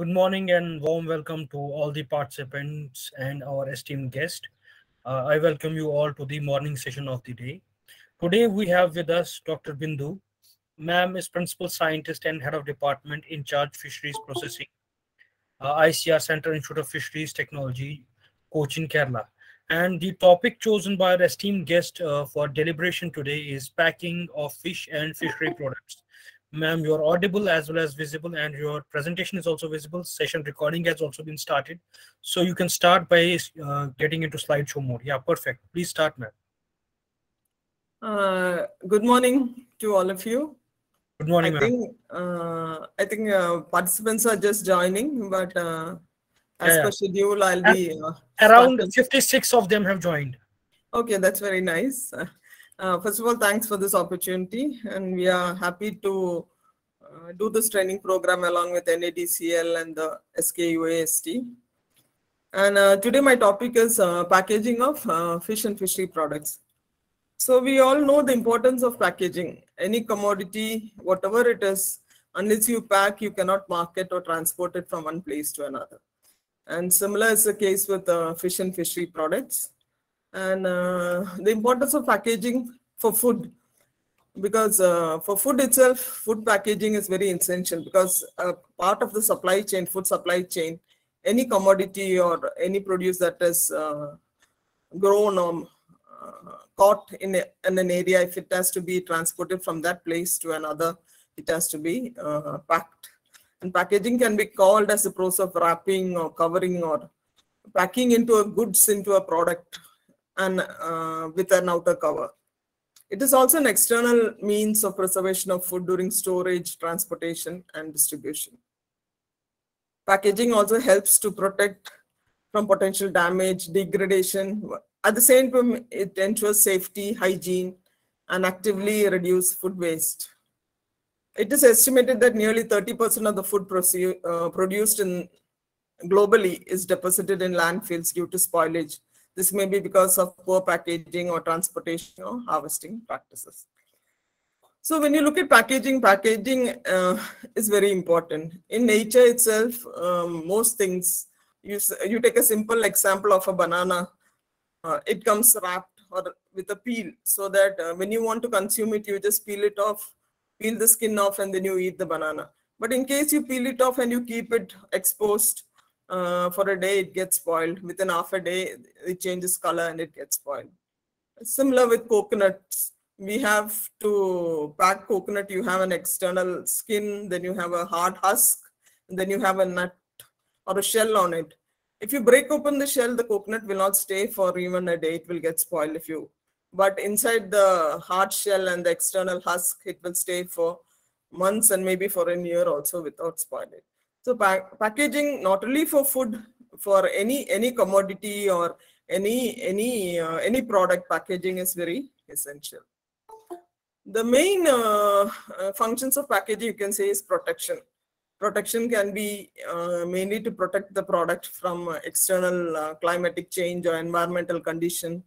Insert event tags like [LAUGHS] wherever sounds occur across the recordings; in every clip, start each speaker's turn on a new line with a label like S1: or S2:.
S1: Good morning and warm welcome to all the participants and our esteemed guest. Uh, I welcome you all to the morning session of the day. Today we have with us Dr. Bindu. Ma'am is Principal Scientist and Head of Department in charge Fisheries Processing, uh, ICAR Center Institute of Fisheries Technology, Cochin, Kerala. And the topic chosen by our esteemed guest uh, for deliberation today is packing of fish and fishery products. Ma'am, you're audible as well as visible, and your presentation is also visible. Session recording has also been started. So you can start by uh, getting into slideshow mode. Yeah, perfect. Please start, ma'am.
S2: Uh, good morning to all of you.
S1: Good morning,
S2: I
S1: ma'am.
S2: think uh, I think uh, participants are just joining, but uh, as
S1: Yeah.
S2: per schedule, I'll be uh,
S1: Around
S2: starting.
S1: 56 of them have joined.
S2: Okay, that's very nice. Uh, first of all, thanks for this opportunity, and we are happy to uh, do this training program along with NADCL and the SKUAST. And uh, today my topic is uh, packaging of uh, fish and fishery products. So we all know the importance of packaging. Any commodity, whatever it is, unless you pack, you cannot market or transport it from one place to another. And similar is the case with uh, fish and fishery products and uh, the importance of packaging for food. Because uh, for food itself food packaging is very essential because uh, part of the supply chain food supply chain any commodity or any produce that is uh, grown or uh, caught in, a, in an area if it has to be transported from that place to another it has to be uh, packed. And packaging can be called as a process of wrapping or covering or packing into a goods into a product and uh, with an outer cover. It is also an external means of preservation of food during storage, transportation, and distribution. Packaging also helps to protect from potential damage, degradation. At the same time, it ensures safety, hygiene, and actively reduce food waste. It is estimated that nearly 30% of the food uh, produced in globally is deposited in landfills due to spoilage. This may be because of poor packaging or transportation or harvesting practices. So when you look at packaging, packaging uh, is very important. In nature itself, um, most things, you, you take a simple example of a banana, uh, it comes wrapped or with a peel so that uh, when you want to consume it, you just peel it off, peel the skin off and then you eat the banana. But in case you peel it off and you keep it exposed, uh, for a day it gets spoiled. Within half a day it changes color and it gets spoiled. Similar with coconuts. We have to pack coconut. You have an external skin then you have a hard husk and then you have a nut or a shell on it. If you break open the shell the coconut will not stay for even a day. It will get spoiled if you but inside the hard shell and the external husk it will stay for months and maybe for a year also without spoiling so pack, packaging not only for food, for any any commodity or any any uh, any product, packaging is very essential. The main uh, uh, functions of packaging you can say is protection. Protection can be uh, mainly to protect the product from external uh, climatic change or environmental condition,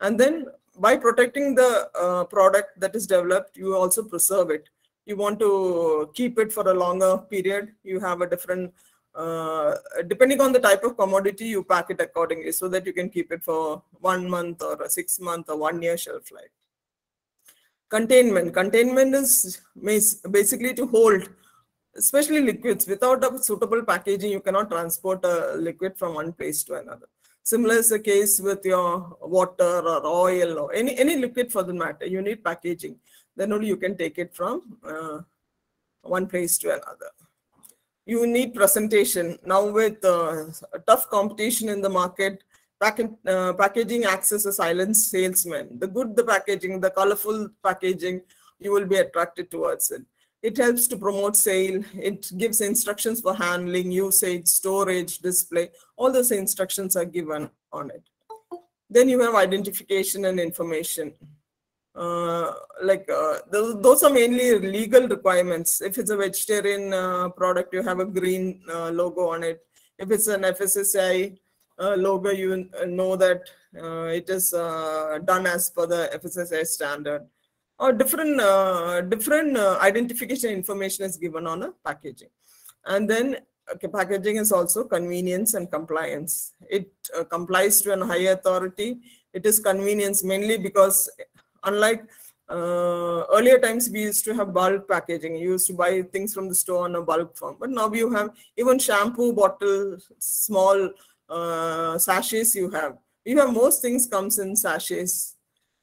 S2: and then by protecting the uh, product that is developed, you also preserve it you want to keep it for a longer period you have a different uh, depending on the type of commodity you pack it accordingly so that you can keep it for one month or a six month or one year shelf life. Containment. Containment is basically to hold especially liquids. Without a suitable packaging you cannot transport a liquid from one place to another. Similar is the case with your water or oil or any any liquid for the matter. You need packaging then only you can take it from uh, one place to another. You need presentation. Now with uh, a tough competition in the market, pack uh, packaging acts as a silent salesman. The good the packaging, the colorful packaging, you will be attracted towards it. It helps to promote sale. It gives instructions for handling, usage, storage, display. All those instructions are given on it. Then you have identification and information uh, like uh, those, those are mainly legal requirements. If it's a vegetarian uh, product, you have a green uh, logo on it. If it's an FSSAI uh, logo, you uh, know that it is done as per the FSSAI standard. Or different different identification information is given on a packaging. And then okay, packaging is also convenience and compliance. It complies to an high authority. It is convenience mainly because unlike uh, earlier times we used to have bulk packaging. You used to buy things from the store on a bulk form but now you have even shampoo bottle small uh, sachets you have. You have most things comes in sachets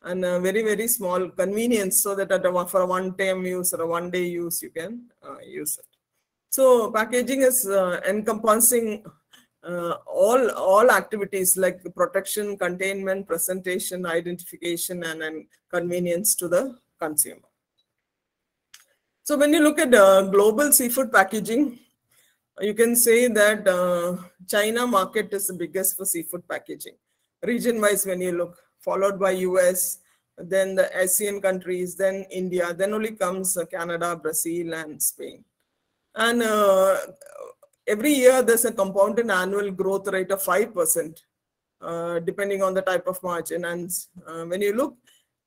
S2: and very very small convenience so that a, for a one time use or a one day use you can uh, use it. So packaging is uh, encompassing uh, all all activities like protection, containment, presentation, identification, and, convenience to the consumer. So when you look at uh, global seafood packaging, you can say that uh, China market is the biggest for seafood packaging. Region-wise, when you look, followed by US, then the ASEAN countries, then India, then only comes uh, Canada, Brazil, and Spain. And uh, every year there's a compounded annual growth rate of 5%, uh, depending on the type of margin. And uh, when you look,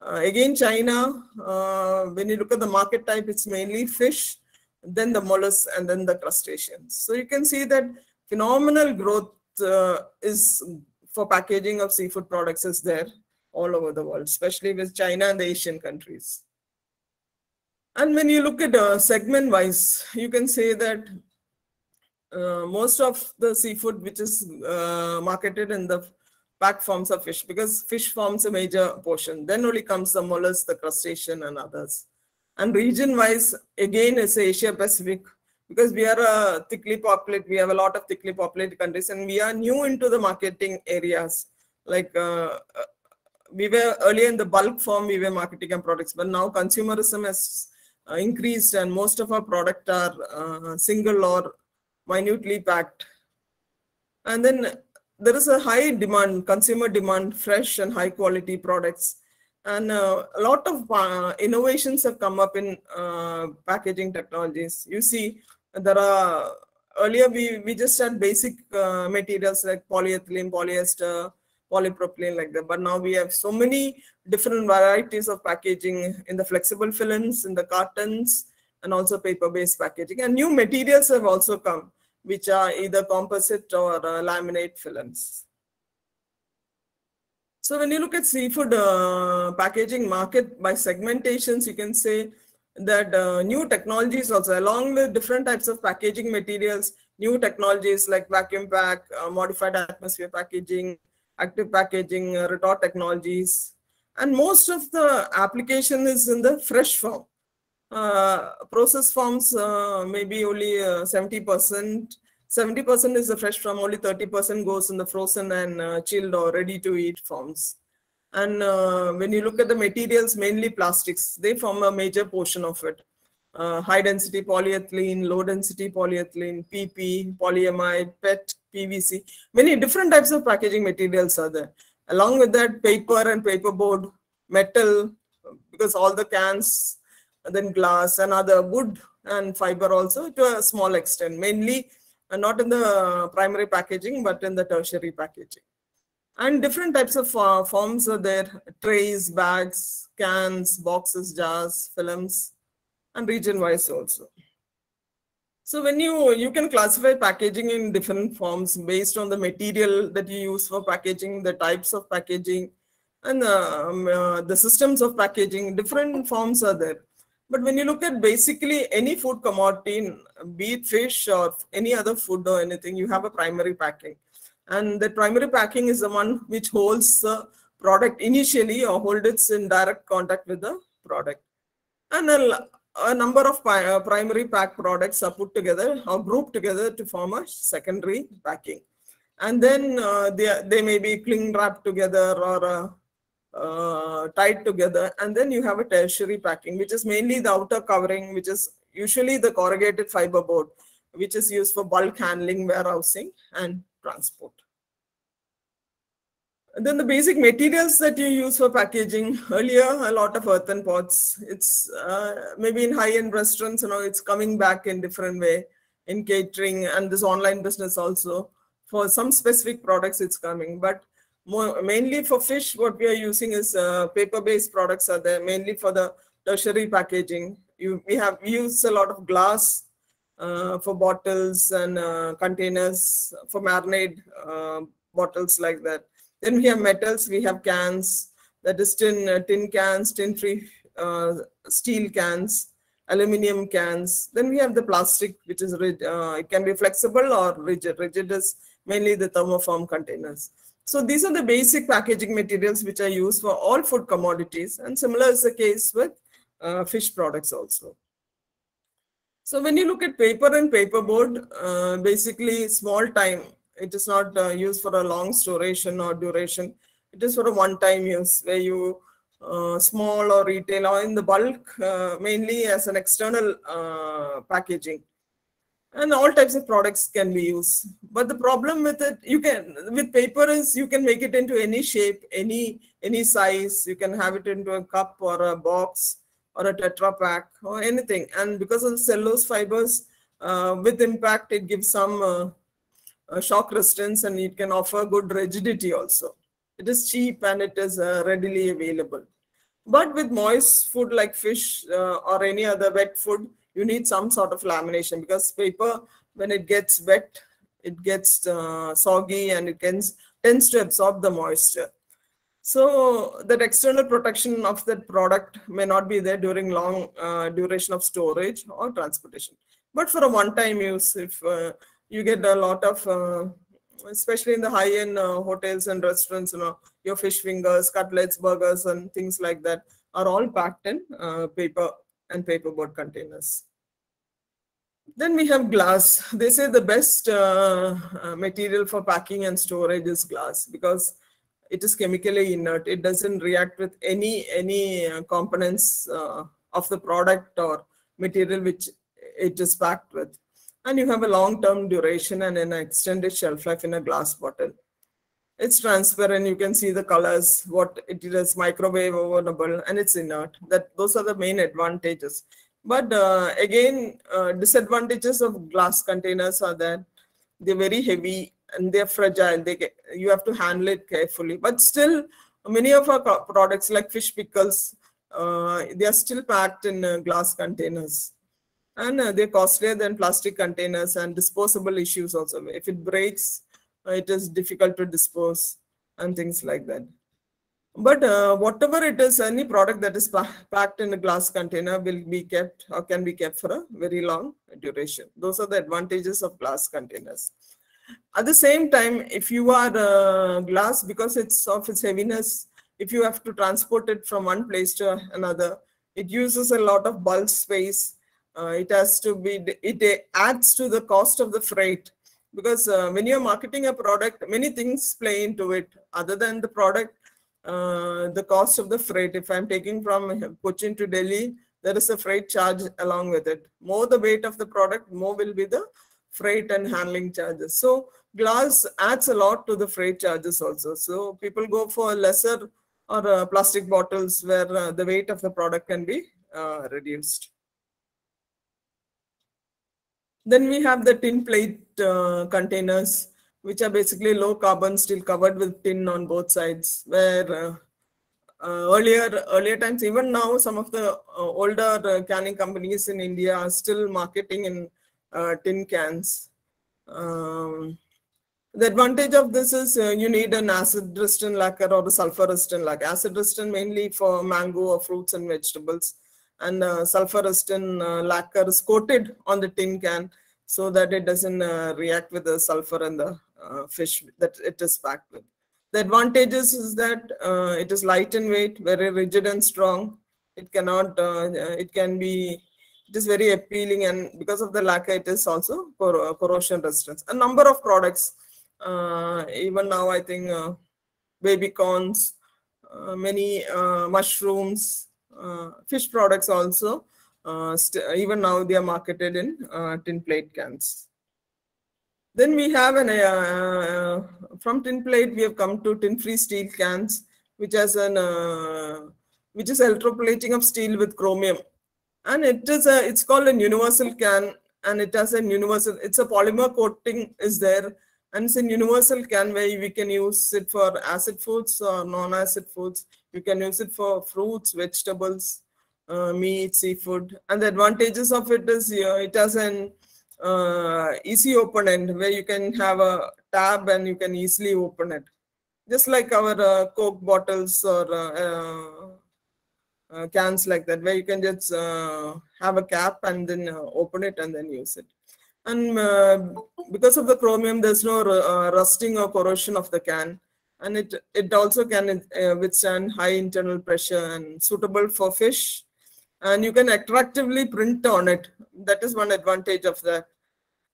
S2: uh, again, China, uh, when you look at the market type, it's mainly fish, then the mollusks, and then the crustaceans. So you can see that phenomenal growth uh, is for packaging of seafood products is there all over the world, especially with China and the Asian countries. And when you look at uh, segment wise, you can say that uh, most of the seafood which is uh, marketed in the pack forms of fish because fish forms a major portion. Then only comes the mollusk, the crustacean and others. And region wise, again, it's Asia Pacific because we are a thickly populated, we have a lot of thickly populated countries and we are new into the marketing areas. Like uh, uh we were earlier in the bulk form, we were marketing and products, but now consumerism has uh, increased and most of our product are uh, single or minutely packed. And then there is a high demand, consumer demand, fresh and high quality products. And uh, a lot of uh, innovations have come up in uh, packaging technologies. You see, there are earlier we, we just had basic uh, materials like polyethylene, polyester, polypropylene like that. But now we have so many different varieties of packaging in the flexible films, in the cartons, and also paper-based packaging. And new materials have also come, which are either composite or uh, laminate films. So when you look at seafood uh, packaging market by segmentations, you can say that uh, new technologies also, along with different types of packaging materials, new technologies like vacuum pack, uh, modified atmosphere packaging, active packaging, uh, retort technologies, and most of the application is in the fresh form. Uh, process forms uh, maybe only 70%. Uh, 70% is the fresh form, only 30% goes in the frozen and chilled or ready to eat forms. And when you look at the materials, mainly plastics, they form a major portion of it. Uh, high density polyethylene, low density polyethylene, PP, polyamide, PET, PVC. Many different types of packaging materials are there. Along with that, paper and paperboard, metal, because all the cans then glass and other wood and fiber also to a small extent, mainly uh, not in the primary packaging, but in the tertiary packaging. And different types of uh, forms are there, trays, bags, cans, boxes, jars, films, and region-wise also. So when you, you can classify packaging in different forms based on the material that you use for packaging, the types of packaging, and um, uh, the systems of packaging, different forms are there. But when you look at basically any food commodity, be it fish or any other food or anything, you have a primary packing. And the primary packing is the one which holds the product initially or hold it in direct contact with the product. And a, a number of uh, primary pack products are put together or grouped together to form a secondary packing. And then uh, they, they may be cling wrapped together or uh, uh, tied together and then you have a tertiary packing which is mainly the outer covering which is usually the corrugated fiber board which is used for bulk handling warehousing and transport. And then the basic materials that you use for packaging earlier a lot of earthen pots. It's uh, maybe in high-end restaurants you know it's coming back in different way in catering and this online business also. For some specific products it's coming but more, mainly for fish, what we are using is uh, paper-based products are there, mainly for the tertiary packaging. You, we have used a lot of glass uh, for bottles and uh, containers for marinade uh, bottles like that. Then we have metals, we have cans, that is tin, uh, tin cans, tin-free uh, steel cans, aluminum cans. Then we have the plastic, which is, it can be flexible or rigid. Rigid is mainly the thermoform containers. So these are the basic packaging materials which are used for all food commodities. And similar is the case with uh, fish products also. So when you look at paper and paperboard, uh, basically small time, it is not uh, used for a long duration or duration. It is for a one-time use where you uh, small or retail or in the bulk, uh, mainly as an external uh, packaging and all types of products can be used. But the problem with it you can with paper is you can make it into any shape any any size. You can have it into a cup or a box or a tetra pack or anything. And because of the cellulose fibers uh, with impact it gives some uh, uh, shock resistance and it can offer good rigidity also. It is cheap and it is uh, readily available. But with moist food like fish uh, or any other wet food you need some sort of lamination because paper, when it gets wet, it gets uh, soggy and it tends, tends to absorb the moisture. So that external protection of that product may not be there during long uh, duration of storage or transportation. But for a one-time use, if uh, you get a lot of, uh, especially in the high-end uh, hotels and restaurants, you know, your fish fingers, cutlets, burgers, and things like that are all packed in uh, paper and paperboard containers. Then we have glass. They say the best uh, uh, material for packing and storage is glass because it is chemically inert. It doesn't react with any any uh, components uh, of the product or material which it is packed with. And you have a long-term duration and an extended shelf life in a glass bottle. It's transparent. You can see the colors, what it is microwave ovenable, and it's inert. That those are the main advantages. But uh, again, uh, disadvantages of glass containers are that they're very heavy and they're fragile. They get, you have to handle it carefully. But still, many of our products like fish pickles, uh, they are still packed in uh, glass containers. And uh, they're costlier than plastic containers and disposable issues also. If it breaks, it is difficult to dispose and things like that. But uh, whatever it is, any product that is packed in a glass container will be kept or can be kept for a very long duration. Those are the advantages of glass containers. At the same time, if you are uh, glass, because it's of its heaviness, if you have to transport it from one place to another, it uses a lot of bulk space. Uh, it has to be, it adds to the cost of the freight because uh, when you're marketing a product, many things play into it. Other than the product, uh, the cost of the freight. If I'm taking from Cochin to Delhi, there is a freight charge along with it. More the weight of the product, more will be the freight and handling charges. So glass adds a lot to the freight charges also. So people go for lesser or uh, plastic bottles where uh, the weight of the product can be uh, reduced. Then we have the tin plate containers which are basically low carbon still covered with tin on both sides where uh, uh, earlier earlier times even now some of the uh, older uh, canning companies in india are still marketing in uh, tin cans. Um, the advantage of this is uh, you need an acid resistant lacquer or a sulfur resistant lacquer. Acid resistant mainly for mango or fruits and vegetables and sulfur resistant lacquer is coated on the tin can so that it doesn't uh, react with the sulfur and the uh, fish that it is packed with. The advantages is that uh, it is light in weight, very rigid and strong. It cannot, uh, uh it can be, it is very appealing and because of the lacquer, it is also cor uh, corrosion resistance. A number of products, even now I think baby corns, many mushrooms, fish products also, even now they are marketed in tin plate cans. Then we have an, uh, uh, from tin plate, we have come to tin-free steel cans, which has an, uh, which is electroplating of steel with chromium. And it is a, it's called a universal can and it has a universal, it's a polymer coating is there. And it's a universal can where we can use it for acid foods or non-acid foods. You can use it for fruits, vegetables, uh, meat, seafood. And the advantages of it is uh, it has an uh, easy open end where you can have a tab and you can easily open it. Just like our uh, Coke bottles or uh, uh, cans like that, where you can just uh, have a cap and then uh, open it and then use it. And because of the chromium, there's no rusting or corrosion of the can. And it, it also can withstand high internal pressure and suitable for fish and you can attractively print on it. That is one advantage of that.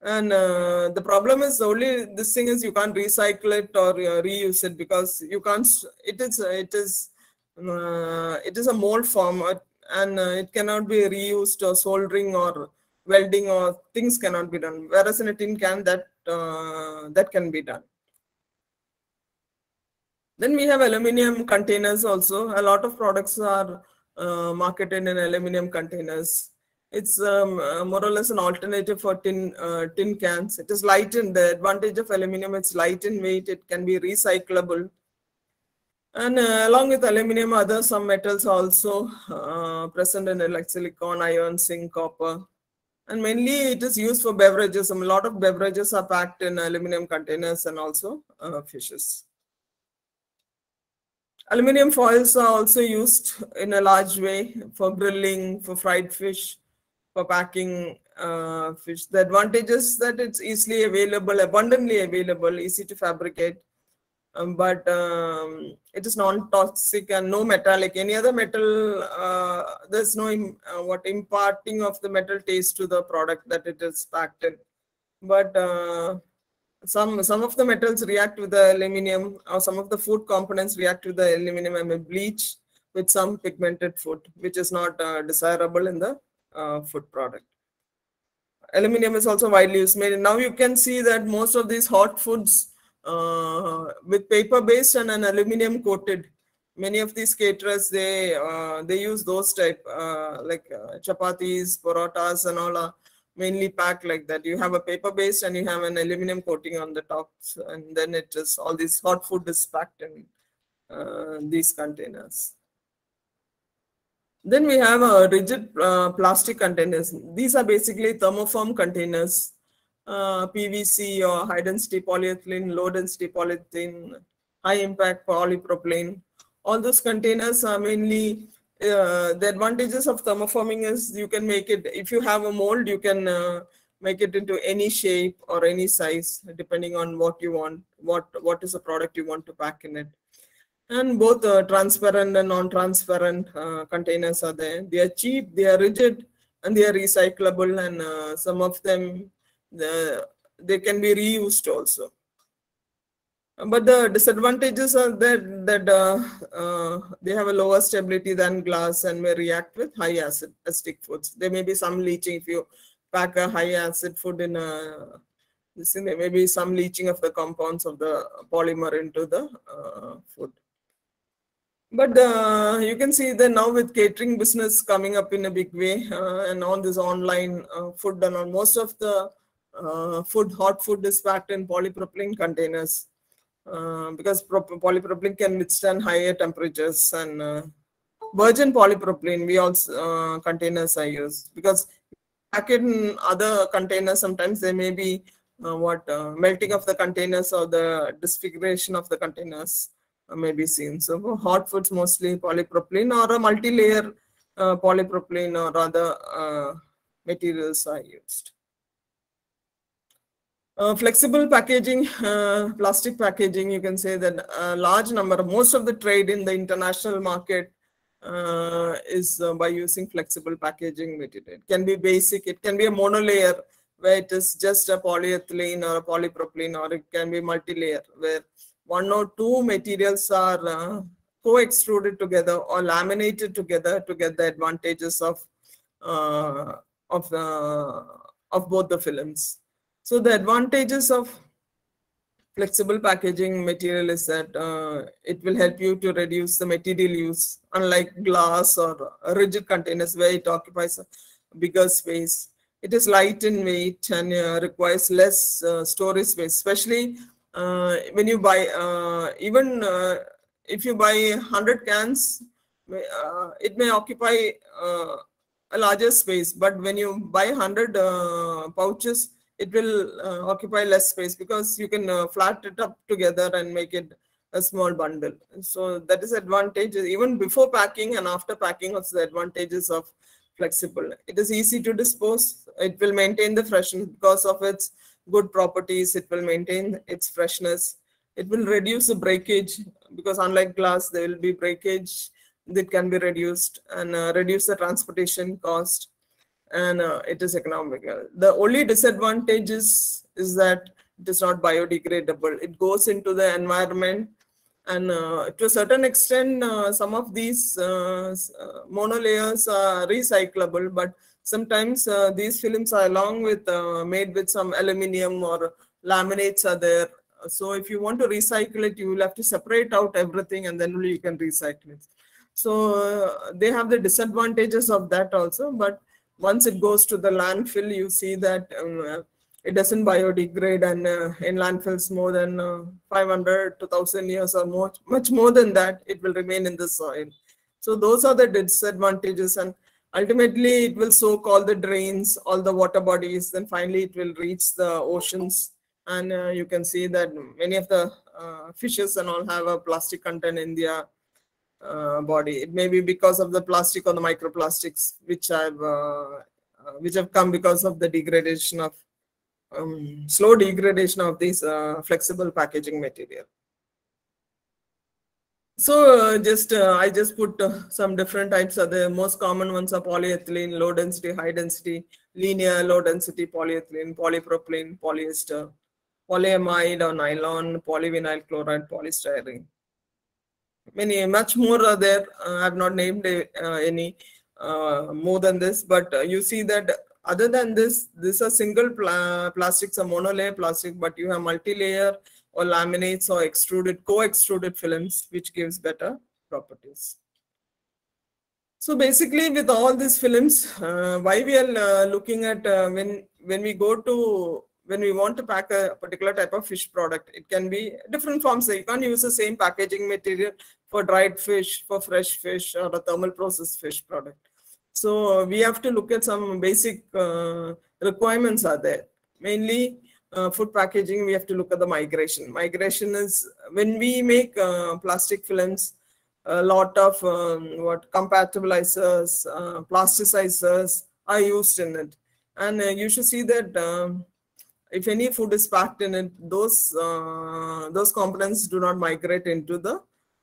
S2: And uh, the problem is only this thing is you can't recycle it or uh, reuse it because you can't. It is it is uh, it is a mold form uh, and uh, it cannot be reused or soldering or welding or things cannot be done. Whereas in a tin can that uh, that can be done. Then we have aluminum containers also. A lot of products are marketed in aluminum containers. It's um, uh, more or less an alternative for tin uh, tin cans. It is light in the advantage of aluminum. It's light in weight. It can be recyclable. And uh, along with aluminum, other some metals also uh, present in it, like silicon, iron, zinc, copper. And mainly it is used for beverages. A lot of beverages are packed in aluminum containers and also uh, fishes. Aluminium foils are also used in a large way for grilling, for fried fish, for packing uh, fish. The advantage is that it's easily available, abundantly available, easy to fabricate, um, but um, it is non-toxic and no metallic. Any other metal, uh, there's no uh, what imparting of the metal taste to the product that it is packed in. But uh, some some of the metals react with the aluminum or some of the food components react with the aluminum and bleach with some pigmented food which is not uh, desirable in the uh, food product. Aluminum is also widely used. Now you can see that most of these hot foods uh, with paper based and an aluminum coated many of these caterers they uh, they use those type uh, like uh, chapatis parotas and all mainly packed like that. You have a paper base and you have an aluminum coating on the tops, and then it is all this hot food is packed in uh, these containers. Then we have a rigid uh, plastic containers. These are basically thermoform containers, uh, PVC or high density polyethylene, low density polyethylene, high impact polypropylene. All those containers are mainly uh, the advantages of thermoforming is you can make it if you have a mold you can uh, make it into any shape or any size depending on what you want what what is the product you want to pack in it. And both uh, transparent and non-transparent uh, containers are there. They are cheap they are rigid and they are recyclable and uh, some of them the, they can be reused also but the disadvantages are that that uh, uh, they have a lower stability than glass and may react with high acid acidic foods. There may be some leaching if you pack a high acid food in a this thing, there may be some leaching of the compounds of the polymer into the uh, food. But uh, you can see that now with catering business coming up in a big way uh, and all this online uh, food and on most of the food, hot food is packed in polypropylene containers uh, because polypropylene can withstand higher temperatures and uh, virgin polypropylene we also uh, containers are used. Because back in other containers sometimes there may be uh, what uh, melting of the containers or the disfiguration of the containers may be seen. So hot foods mostly polypropylene or a multi-layer polypropylene or other materials are used uh, flexible packaging, [LAUGHS] uh, plastic packaging, you can say that a large number, most of the trade in the international market uh, is uh, by using flexible packaging material. It can be basic, it can be a monolayer where it is just a polyethylene or a polypropylene or it can be multi-layer where one or two materials are uh, co-extruded together or laminated together to get the advantages of uh, of the of both the films. So the advantages of flexible packaging material is that uh, it will help you to reduce the material use, unlike glass or rigid containers where it occupies a bigger space. It is light in weight and uh, requires less uh, storage space, especially uh, when you buy, uh, even uh, if you buy 100 cans, it may occupy a larger space, but when you buy 100 pouches, it will uh, occupy less space because you can uh, flat it up together and make it a small bundle. So that is advantage even before packing and after packing also the advantages of flexible. It is easy to dispose. It will maintain the freshness because of its good properties. It will maintain its freshness. It will reduce the breakage because unlike glass, there will be breakage that can be reduced and uh, reduce the transportation cost and uh, it is economical. The only disadvantage is, is that it is not biodegradable. It goes into the environment and uh, to a certain extent, uh, some of these uh, uh monolayers are recyclable, but sometimes uh, these films are along with uh, made with some aluminium or laminates are there. So if you want to recycle it, you will have to separate out everything and then you can recycle it. So they have the disadvantages of that also, but once it goes to the landfill, you see that um, it doesn't biodegrade and uh, in landfills more than uh, 500 to 1000 years or more, much more than that, it will remain in the soil. So those are the disadvantages and ultimately it will soak all the drains, all the water bodies, then finally it will reach the oceans. And uh, you can see that many of the uh, fishes and all have a plastic content in their uh, body. It may be because of the plastic or the microplastics which have uh, uh, which have come because of the degradation of um, slow degradation of this uh, flexible packaging material. So uh, just I just put some different types of the most common ones are polyethylene, low density, high density, linear, low density polyethylene, polypropylene, polyester, polyamide or nylon, polyvinyl chloride, polystyrene many much more are there uh, i have not named uh, any uh, more than this but you see that other than this this are single pla plastics a monolayer plastic but you have multi-layer or laminates or extruded co-extruded films which gives better properties so basically with all these films uh, why we are uh, looking at uh, when when we go to when we want to pack a particular type of fish product, it can be different forms. You can't use the same packaging material for dried fish, for fresh fish, or a thermal processed fish product. So we have to look at some basic uh, requirements are there. Mainly uh, food packaging, we have to look at the migration. Migration is when we make uh, plastic films, a lot of um, what compatibilizers, uh, plasticizers are used in it. And uh, you should see that um, if any food is packed in it, those uh, those components do not migrate into the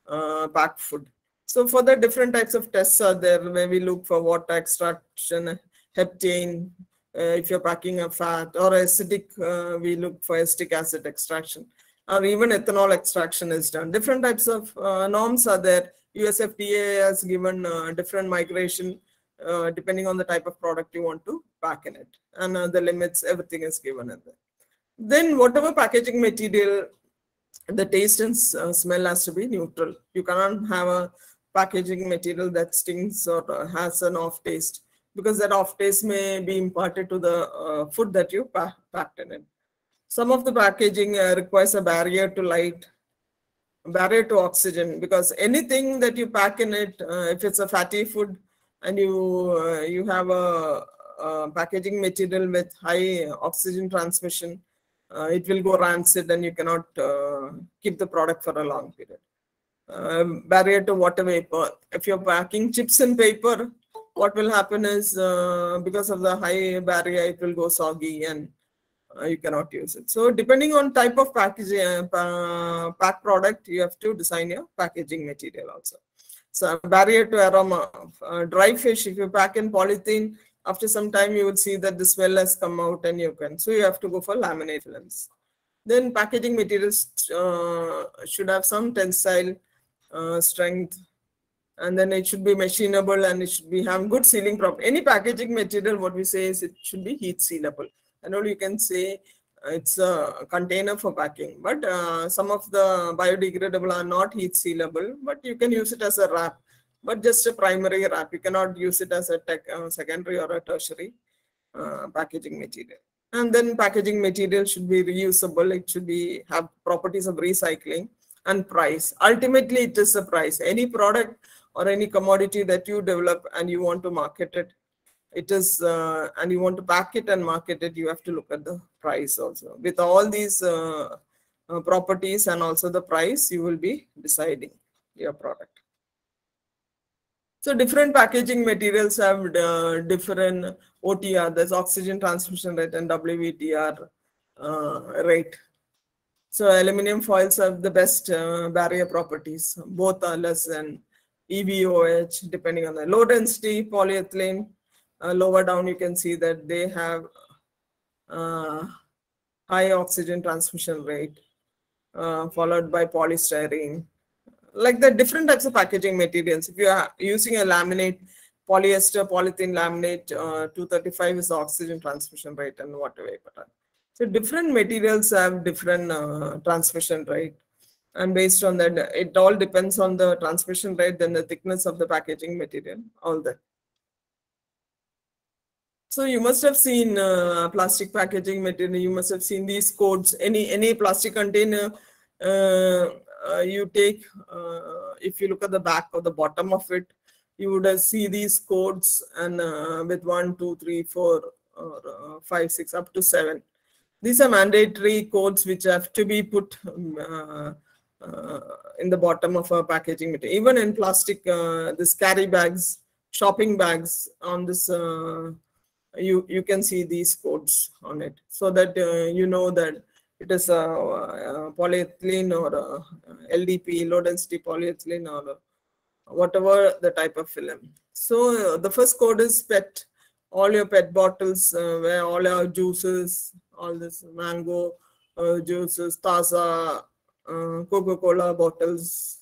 S2: uh, packed food. So for the different types of tests are there where we look for water extraction, heptane, uh, if you're packing a fat or acidic, uh, we look for acetic acid extraction or even ethanol extraction is done. Different types of uh, norms are there. USFDA has given uh, different migration uh, depending on the type of product you want to pack in it. And uh, the limits, everything is given in there. Then whatever packaging material, the taste and uh, smell has to be neutral. You cannot have a packaging material that stings or uh, has an off taste because that off taste may be imparted to the uh, food that you pa packed in it. Some of the packaging uh, requires a barrier to light, barrier to oxygen because anything that you pack in it, if it's a fatty food, and you uh, you have a, a, packaging material with high oxygen transmission, uh, it will go rancid and you cannot uh, keep the product for a long period. Um, barrier to water vapor. If you're packing chips and paper, what will happen is uh, because of the high barrier, it will go soggy and uh, you cannot use it. So depending on type of packaging, uh, pack product, you have to design your packaging material also. So barrier to aroma. Uh, dry fish, if you pack in polythene, after some time you would see that the smell has come out and you can. So you have to go for laminate films. Then packaging materials uh, should have some tensile uh, strength and then it should be machinable and it should be have good sealing property. Any packaging material, what we say is it should be heat sealable. And all you can say it's a container for packing but uh, some of the biodegradable are not heat sealable but you can use it as a wrap but just a primary wrap you cannot use it as a tech, uh, secondary or a tertiary uh, packaging material. And then packaging material should be reusable. It should be have properties of recycling and price. Ultimately it is a price. Any product or any commodity that you develop and you want to market it it is, uh, and you want to pack it and market it, you have to look at the price also. With all these uh, uh, properties and also the price, you will be deciding your product. So different packaging materials have uh, different OTR, there's oxygen transmission rate and WVTR uh, rate. So aluminum foils have the best uh, barrier properties. Both are less than EVOH, depending on the low density polyethylene. Uh, lower down, you can see that they have uh, high oxygen transmission rate, uh, followed by polystyrene. Like the different types of packaging materials. If you are using a laminate, polyester, polythene laminate, uh, 235 is the oxygen transmission rate and whatever. So different materials have different uh, transmission rate. And based on that, it all depends on the transmission rate and the thickness of the packaging material, all that. So you must have seen uh, plastic packaging material. You must have seen these codes. Any any plastic container uh, you take, uh, if you look at the back or the bottom of it, you would see these codes and uh, with one, two, three, four, or uh, five, six, up to seven. These are mandatory codes which have to be put um, in the bottom of a packaging material. Even in plastic, this carry bags, shopping bags on this you you can see these codes on it so that uh, you know that it is a, a polyethylene or a LDP low density polyethylene or whatever the type of film. So uh, the first code is PET. All your PET bottles uh, where all our juices all this mango uh, juices taza coca-cola bottles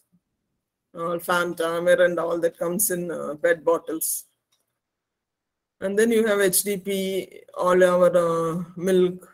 S2: all fanta Mirinda all that comes in uh, PET bottles. And then you have HDP, all our uh, milk,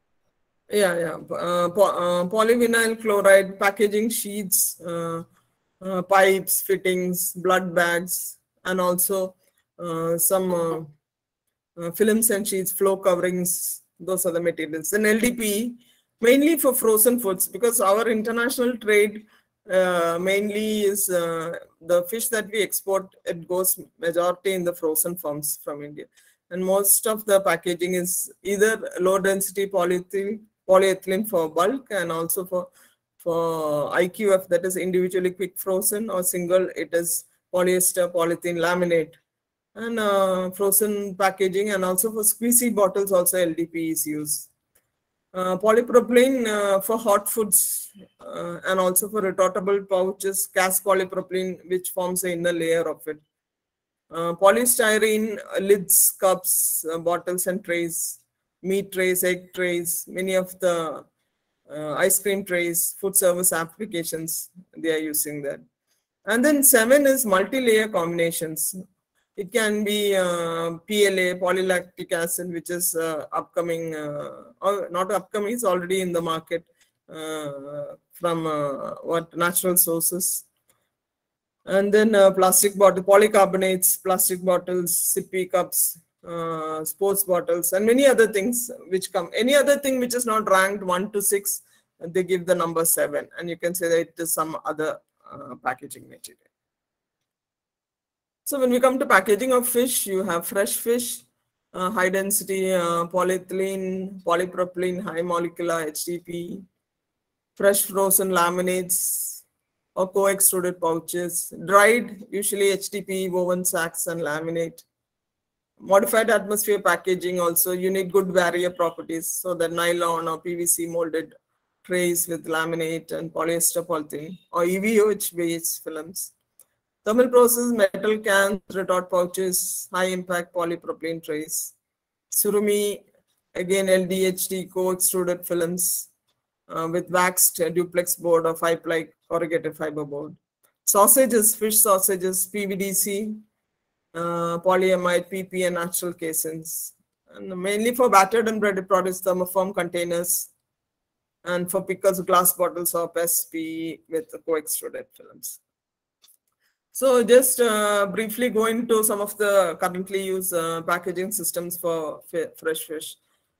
S2: Yeah, yeah. Uh, po uh, polyvinyl chloride packaging sheets, uh, uh, pipes, fittings, blood bags, and also uh, some films and sheets, flow coverings. Those are the materials. And LDP, mainly for frozen foods, because our international trade mainly is the fish that we export. It goes majority in the frozen forms from India and most of the packaging is either low density polyethylene, polyethylene for bulk and also for for IQF that is individually quick frozen or single it is polyester polythene laminate and uh, frozen packaging and also for squeezy bottles also LDP is used. Uh, polypropylene uh, for hot foods uh, and also for retortable pouches, cast polypropylene which forms the inner layer of it. Uh, polystyrene lids, cups, uh, bottles and trays, meat trays, egg trays, many of the uh, ice cream trays, food service applications, they are using that. And then seven is multi-layer combinations. It can be uh, PLA, polylactic acid, which is uh, upcoming, or not upcoming, it's already in the market from what natural sources and then uh, plastic bottle, polycarbonates, plastic bottles, sippy cups, uh, sports bottles, and many other things which come. Any other thing which is not ranked one to six, they give the number seven, and you can say that it is some other uh, packaging material. So when we come to packaging of fish, you have fresh fish, uh, high density uh, polyethylene, polypropylene, high molecular HDP, fresh frozen laminates, or co-extruded pouches, dried, usually HDP, woven sacks and laminate. Modified atmosphere packaging also, you need good barrier properties. So the nylon or PVC molded trays with laminate and polyester polythene or EVOH based films. Thermal process metal cans, retort pouches, high impact polypropylene trays. Surimi, again LDHD co-extruded films uh, with waxed duplex board or five ply corrugated fiber board. Sausages, fish sausages, PVDC, uh, polyamide, PP, and natural casings. and mainly for battered and breaded products, thermoform containers, and for pickles, glass bottles of SP with co-extruded films. So just uh, briefly go into some of the currently used uh, packaging systems for fresh fish.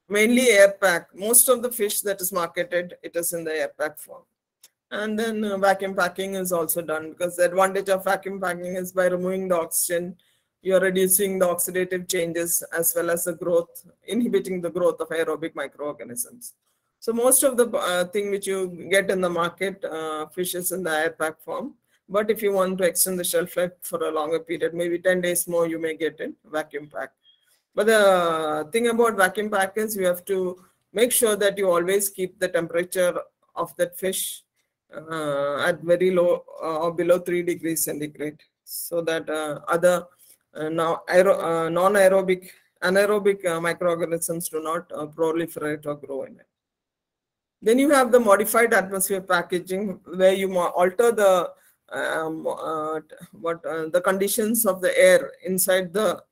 S2: Mainly air pack. Most of the fish that is marketed, it is in the air pack form. And then uh, vacuum packing is also done because the advantage of vacuum packing is by removing the oxygen, you're reducing the oxidative changes as well as the growth, inhibiting the growth of aerobic microorganisms. So most of the uh, thing which you get in the market, uh, fish is in the air pack form. But if you want to extend the shelf life for a longer period, maybe 10 days more, you may get in vacuum pack. But the thing about vacuum pack is you have to make sure that you always keep the temperature of that fish uh, at very low uh, or below 3 degrees centigrade so that uh, other now aero, uh, non-aerobic anaerobic uh, microorganisms do not proliferate or grow in it. Then you have the modified atmosphere packaging where you alter the um, what the conditions of the air inside the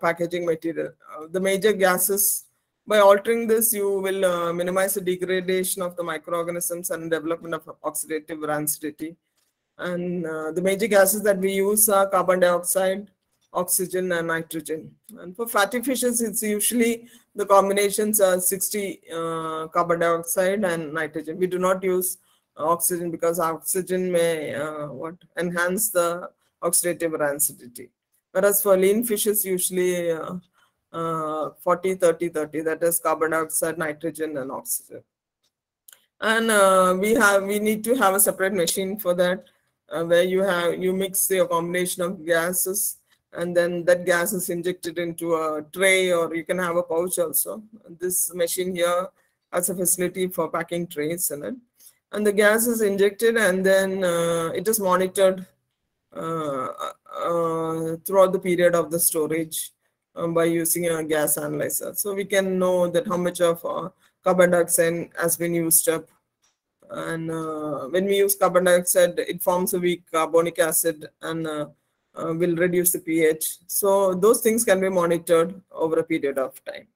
S2: packaging material. the major gases by altering this, you will uh, minimize the degradation of the microorganisms and development of oxidative rancidity. And uh, the major gases that we use are carbon dioxide, oxygen, and nitrogen. And for fatty fishes, it's usually the combinations are 60 uh, carbon dioxide and nitrogen. We do not use oxygen because oxygen may uh, what enhance the oxidative rancidity. Whereas for lean fishes, usually uh, uh, 40 30 30 that is carbon dioxide nitrogen and oxygen and uh, we have we need to have a separate machine for that uh, where you have you mix the combination of gases and then that gas is injected into a tray or you can have a pouch also this machine here has a facility for packing trays in it and the gas is injected and then uh, it is monitored uh, uh, throughout the period of the storage um, by using a gas analyzer. So we can know that how much of uh, carbon dioxide has been used up. And uh, when we use carbon dioxide, it forms a weak carbonic acid and uh, uh, will reduce the pH. So those things can be monitored over a period of time.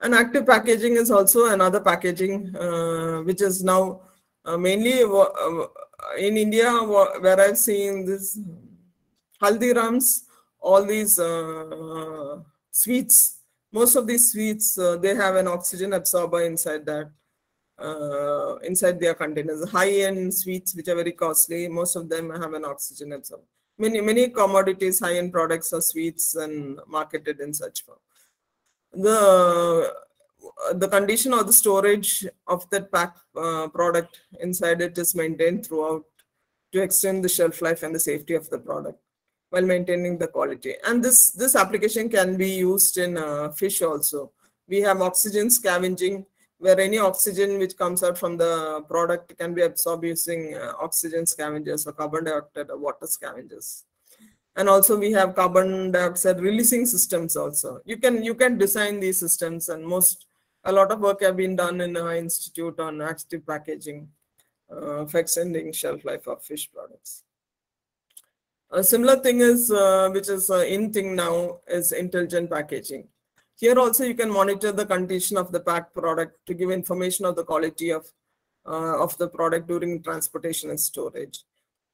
S2: And active packaging is also another packaging, uh, which is now uh, mainly in India, where I've seen this Haldirams all these uh, sweets, most of these sweets, uh, they have an oxygen absorber inside that, uh, inside their containers. High-end sweets, which are very costly, most of them have an oxygen absorber. Many, many commodities, high-end products are sweets and marketed in such form. The the condition or the storage of that pack uh, product inside it is maintained throughout to extend the shelf life and the safety of the product while maintaining the quality. And this, this application can be used in uh, fish also. We have oxygen scavenging where any oxygen which comes out from the product can be absorbed using uh, oxygen scavengers or carbon dioxide or water scavengers. And also we have carbon dioxide releasing systems also. You can you can design these systems and most a lot of work have been done in our institute on active packaging uh, for extending shelf life of fish products. A similar thing is, uh, which is uh, in thing now, is intelligent packaging. Here also you can monitor the condition of the packed product to give information of the quality of, uh, of the product during transportation and storage.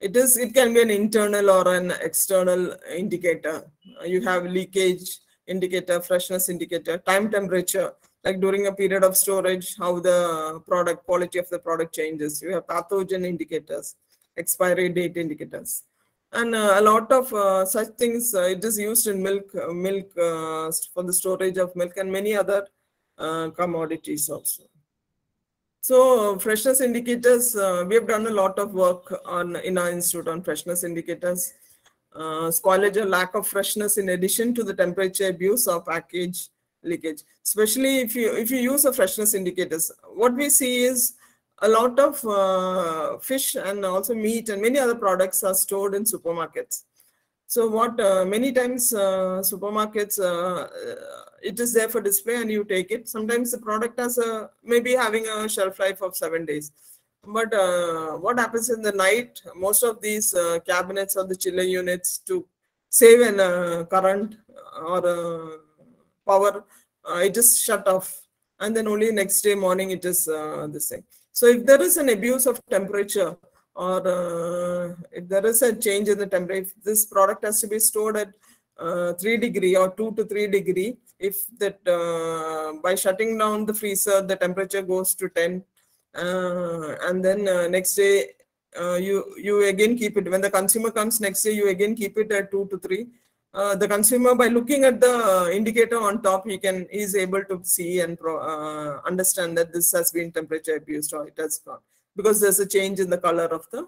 S2: It is. It can be an internal or an external indicator. You have leakage indicator, freshness indicator, time temperature, like during a period of storage, how the product quality of the product changes. You have pathogen indicators, expiry date indicators and uh, a lot of uh, such things uh, it is used in milk uh, milk uh, for the storage of milk and many other uh, commodities also. So freshness indicators we have done a lot of work on in our institute on freshness indicators. Spoilage or lack of freshness in addition to the temperature abuse or package leakage. Especially if you if you use a freshness indicators what we see is a lot of uh, fish and also meat and many other products are stored in supermarkets. So what uh, many times uh, supermarkets, uh, it is there for display and you take it. Sometimes the product has a, maybe having a shelf life of seven days. But uh, what happens in the night, most of these uh, cabinets or the chiller units to save an current or power, uh, it is shut off. And then only next day morning it is uh, the same. So if there is an abuse of temperature or uh, if there is a change in the temperature, if this product has to be stored at uh, 3 degree or 2 to 3 degree, if that uh, by shutting down the freezer, the temperature goes to 10 uh, and then uh, next day uh, you you again keep it. When the consumer comes next day you again keep it at 2 to 3 uh, the consumer by looking at the indicator on top he can is able to see and pro, uh, understand that this has been temperature abused or it has gone. Because there's a change in the color of the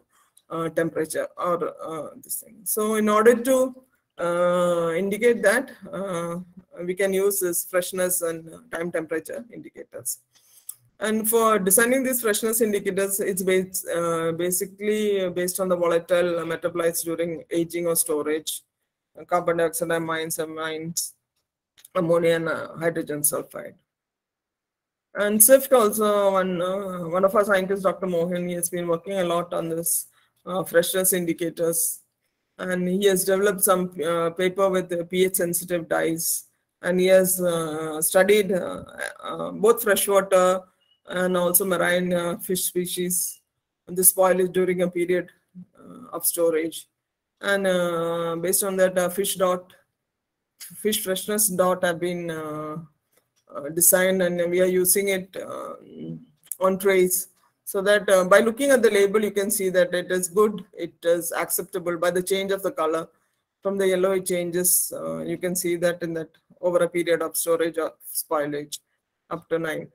S2: uh, temperature or uh, this thing. So in order to uh, indicate that we can use this freshness and time temperature indicators. And for designing these freshness indicators, it's based, basically based on the volatile metabolites during aging or storage, carbon dioxide amines, amines, ammonia, and uh, hydrogen sulfide. And CIFT also, one, uh, one of our scientists, Dr. Mohan, he has been working a lot on this uh, freshness indicators. And he has developed some uh, paper with pH sensitive dyes. And he has studied both freshwater and also marine uh, fish species. And The spoilage during a period uh, of storage. And uh, based on that, fish dot, fish freshness dot have been designed and we are using it on trays. So that uh, by looking at the label you can see that it is good. It is acceptable by the change of the color. From the yellow it changes uh, you can see that in that over a period of storage or spoilage up to nine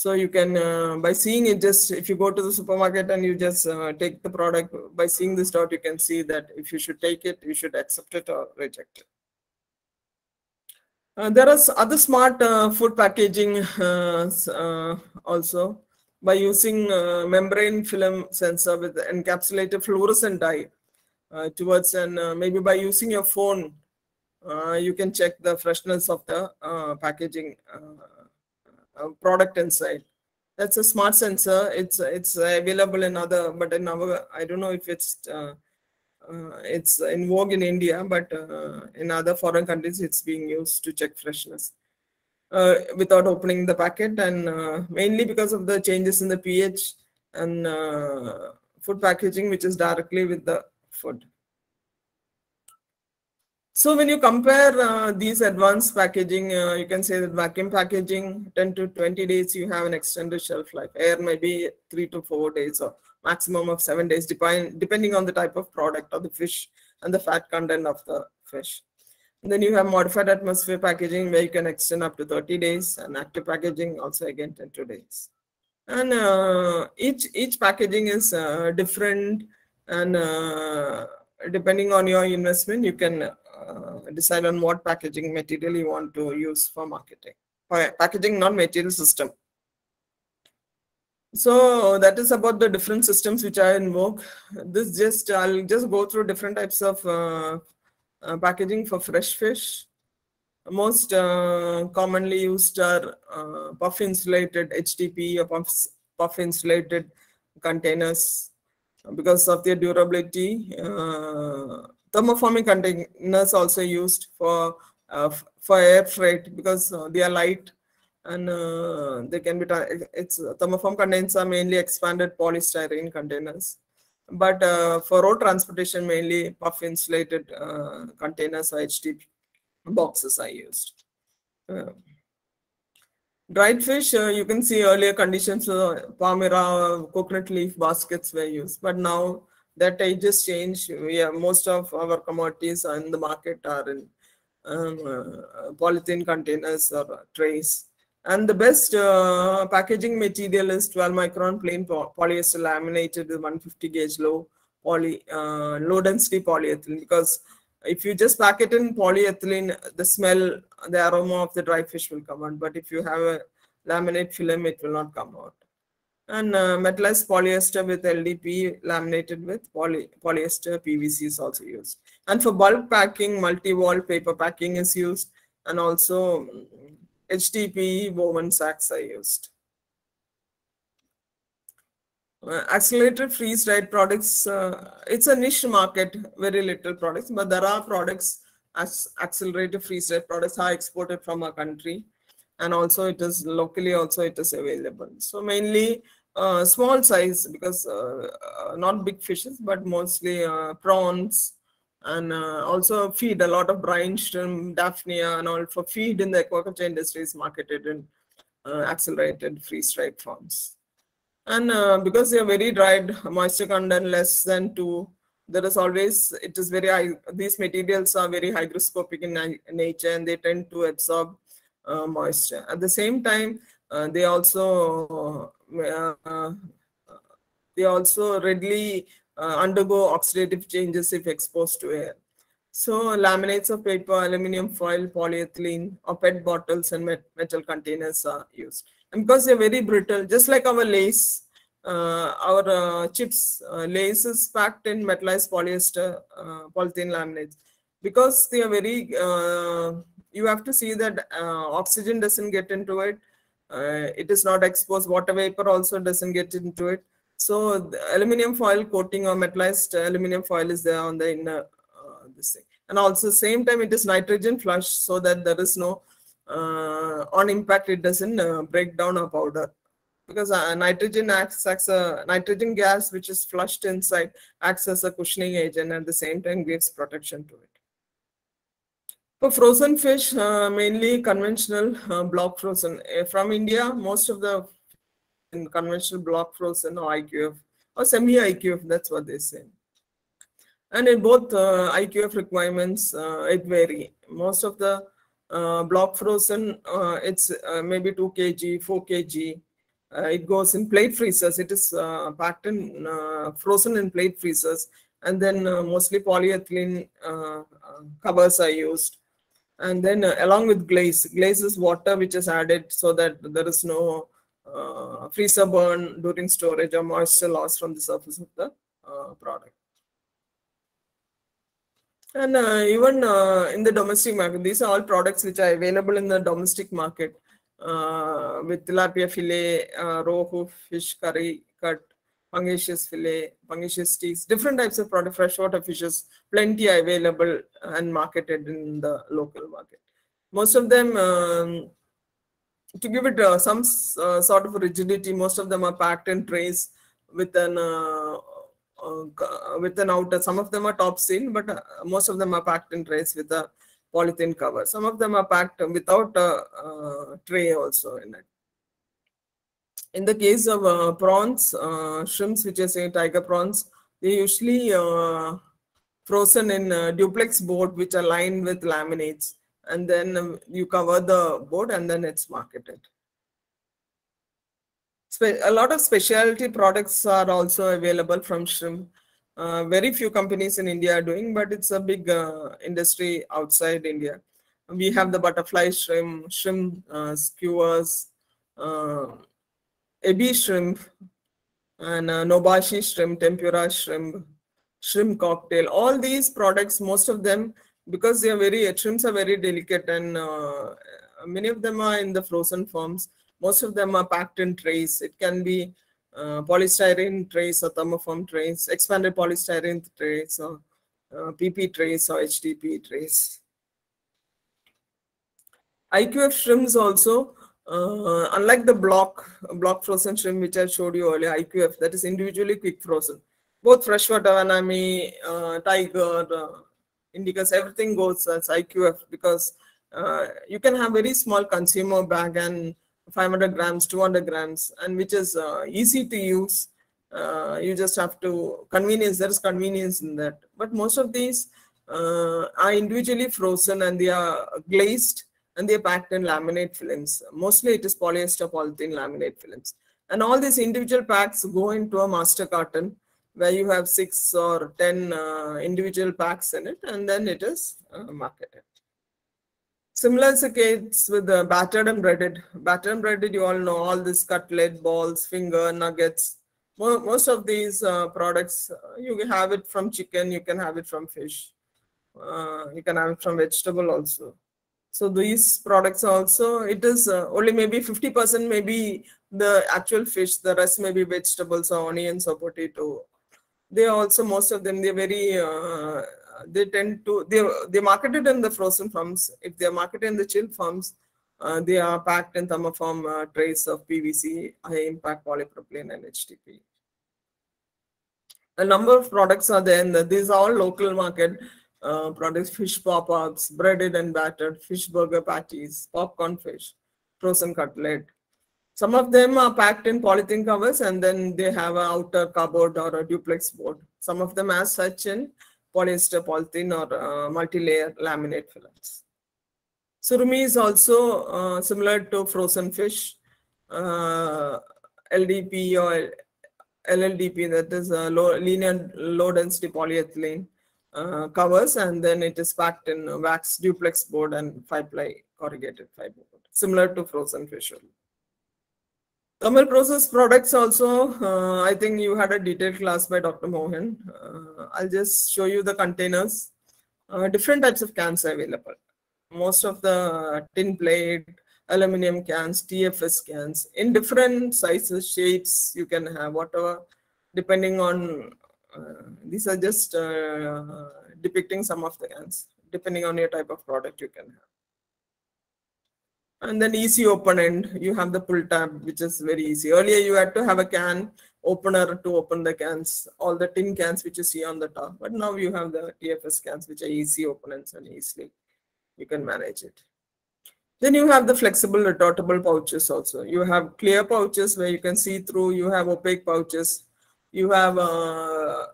S2: so you can, uh, by seeing it, just if you go to the supermarket and you just uh, take the product, by seeing this dot, you can see that if you should take it, you should accept it or reject it. Uh, there are other smart uh, food packaging uh, uh, also by using membrane film sensor with encapsulated fluorescent dye towards and maybe by using your phone, you can check the freshness of the packaging product inside. That's a smart sensor. It's it's available in other, but in our I don't know if it's uh, uh, it's in vogue in India, but uh, in other foreign countries it's being used to check freshness uh, without opening the packet, and uh, mainly because of the changes in the pH and food packaging, which is directly with the food. So when you compare uh, these advanced packaging, uh, you can say that vacuum packaging, 10 to 20 days, you have an extended shelf life. Air maybe three to four days or maximum of seven days, depend, depending on the type of product or the fish and the fat content of the fish. And then you have modified atmosphere packaging where you can extend up to 30 days and active packaging also again 10 to days. And uh, each, each packaging is uh, different and uh, depending on your investment, you can decide on what packaging material you want to use for marketing. For packaging, not material system. So that is about the different systems which I invoke. This just, I'll just go through different types of uh, uh, packaging for fresh fish. Most uh, commonly used are uh, puff insulated HDP or puff, puff insulated containers because of their durability. Thermoforming containers also used for uh, for air freight because uh, they are light and uh, they can be it's thermoform containers are mainly expanded polystyrene containers. But uh, for road transportation mainly puff insulated uh, containers or HDP boxes are used. Uh, dried fish you can see earlier conditions uh, palmyra coconut leaf baskets were used but now that age has changed. Yeah, most of our commodities in the market are in um, uh, polythene containers or trays. And the best uh, packaging material is 12 micron plain polyester laminated with 150 gauge low poly uh, low density polyethylene because if you just pack it in polyethylene, the smell, the aroma of the dry fish will come out. But if you have a laminate film, it will not come out and uh, metallized polyester with LDP laminated with poly polyester PVC is also used. And for bulk packing, multi-wall paper packing is used and also HDPE woven sacks are used. Uh, accelerated freeze dried products, uh, it's a niche market, very little products, but there are products as accelerated freeze dried products are exported from our country and also it is locally also it is available so mainly uh, small size because uh, uh, not big fishes but mostly uh, prawns and also feed a lot of brine shrimp daphnia and all for feed in the aquaculture industry is marketed in accelerated free dried forms and because they are very dried moisture content less than 2 there is always it is very high these materials are very hygroscopic in nature and they tend to absorb uh, moisture. At the same time they also uh, they also readily uh, undergo oxidative changes if exposed to air. So laminates of paper aluminum foil polyethylene or pet bottles and met metal containers are used. And because they're very brittle just like our lace uh, our uh, chips uh, lace is packed in metallized polyester polythene laminates. Because they are very you have to see that oxygen doesn't get into it it is not exposed water vapor also doesn't get into it so aluminum foil coating or metallized aluminum foil is there on the inner uh, this thing. And also same time it is nitrogen flush so that there is no uh, on impact it doesn't uh, break down a powder because uh, nitrogen acts as a nitrogen gas which is flushed inside acts as a cushioning agent and at the same time gives protection to it. For frozen fish, uh, mainly conventional uh, block frozen. Uh, from India, most of the conventional block frozen or IQF or semi IQF, that's what they say. And in both uh, IQF requirements, uh, it vary. Most of the block frozen, it's maybe 2 kg, 4 kg, uh, it goes in plate freezers. It is uh, packed in uh, frozen in plate freezers, and then mostly polyethylene covers are used. And then along with glaze, glaze is water which is added so that there is no freezer burn during storage or moisture loss from the surface of the product. And uh, even uh, in the domestic market, these are all products which are available in the domestic market uh, with tilapia fillet, uh, rohu fish curry cut, pangasius fillet, pangasius steaks, different types of product, freshwater fishes, plenty available and marketed in the local market. Most of them, um, to give it uh, some uh, sort of rigidity, most of them are packed in trays with an uh, uh, with an outer. Some of them are top sealed, but uh, most of them are packed in trays with a polythene cover. Some of them are packed without a, a tray also in it. In the case of uh, prawns, uh, shrimps, which is say tiger prawns, they usually uh, frozen in duplex board, which are lined with laminates. And then um, you cover the board and then it's marketed. a lot of specialty products are also available from shrimp. Uh, very few companies in India are doing, but it's a big uh, industry outside India. We have the butterfly shrimp, shrimp uh, skewers, uh, ebi shrimp, and uh, nobashi shrimp, tempura shrimp, shrimp cocktail. All these products, most of them, because they are very shrimps are very delicate, and uh, many of them are in the frozen forms. Most of them are packed in trays. It can be uh, polystyrene trays or thermoform trays, expanded polystyrene trays or uh, PP trays or HDP trays. IQF shrimps also, uh, unlike the block block frozen shrimp which I showed you earlier, IQF that is individually quick frozen. Both freshwater vannamei, uh, tiger, uh, indicus, everything goes as IQF because uh, you can have very small consumer bag and 500 grams, 200 grams, and which is uh, easy to use. Uh, you just have to convenience. There is convenience in that. But most of these uh, are individually frozen and they are glazed and they are packed in laminate films. Mostly it is polyester polythene laminate films. And all these individual packs go into a master carton where you have six or ten uh, individual packs in it, and then it is uh, marketed. Similar is the case with the battered and breaded. Battered and breaded, you all know all these cutlet, balls, finger, nuggets. Most of these uh, products, uh, you can have it from chicken, you can have it from fish, uh, you can have it from vegetable also. So these products also, it is uh, only maybe 50% maybe the actual fish, the rest may be vegetables or onions or potato. They also, most of them, they're very uh, they tend to they they market it in the frozen forms. If they are marketed in the chilled forms, uh, they are packed in thermoform uh, trays of PVC, high impact polypropylene, and HDPE. A number of products are there, and these are all local market uh, products: fish pop-ups, breaded and battered, fish burger patties, popcorn fish, frozen cutlet, some of them are packed in polythene covers and then they have an outer cupboard or a duplex board. Some of them as such in polyester, polythene or uh, multi-layer laminate films. Surimi is also uh, similar to frozen fish, uh, LDP or LLDP, that is a low, linear low density polyethylene uh, covers, and then it is packed in wax duplex board and five ply corrugated fiber board, similar to frozen fish. Only. Thermal process products also, uh, I think you had a detailed class by Dr. Mohan. Uh, I'll just show you the containers. Uh, different types of cans are available. Most of the tin plate, aluminum cans, TFS cans, in different sizes, shapes, you can have whatever, depending on, these are just uh, depicting some of the cans, depending on your type of product you can have. And then easy open end you have the pull tab which is very easy. Earlier you had to have a can opener to open the cans all the tin cans which you see on the top. But now you have the tfs cans which are easy openings and easily you can manage it. Then you have the flexible retortable pouches also. You have clear pouches where you can see through. You have opaque pouches you have uh,